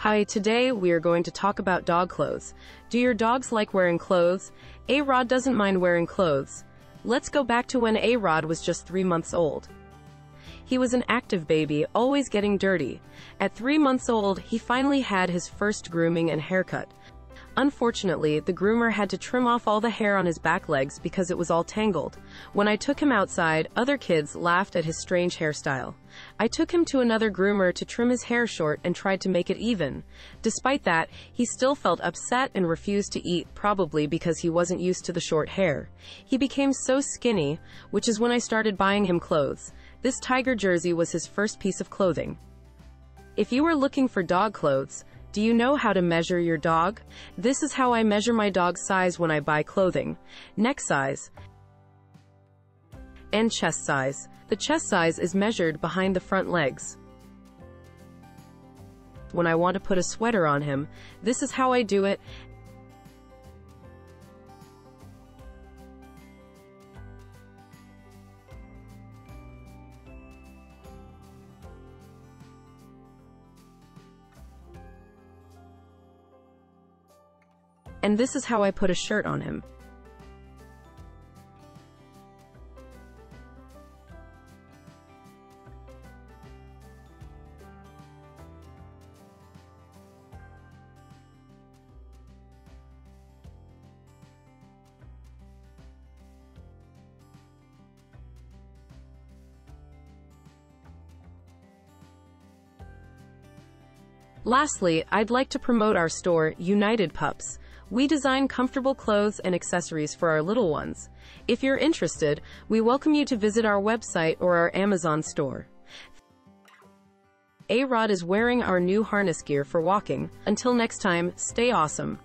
Hi, today we are going to talk about dog clothes. Do your dogs like wearing clothes? A-Rod doesn't mind wearing clothes. Let's go back to when A-Rod was just three months old. He was an active baby, always getting dirty. At three months old, he finally had his first grooming and haircut. Unfortunately, the groomer had to trim off all the hair on his back legs because it was all tangled. When I took him outside, other kids laughed at his strange hairstyle. I took him to another groomer to trim his hair short and tried to make it even. Despite that, he still felt upset and refused to eat, probably because he wasn't used to the short hair. He became so skinny, which is when I started buying him clothes. This tiger jersey was his first piece of clothing. If you are looking for dog clothes, do you know how to measure your dog? This is how I measure my dog's size when I buy clothing. Neck size and chest size. The chest size is measured behind the front legs. When I want to put a sweater on him, this is how I do it, and this is how I put a shirt on him. Lastly, I'd like to promote our store, United Pups. We design comfortable clothes and accessories for our little ones. If you're interested, we welcome you to visit our website or our Amazon store. A-Rod is wearing our new harness gear for walking. Until next time, stay awesome.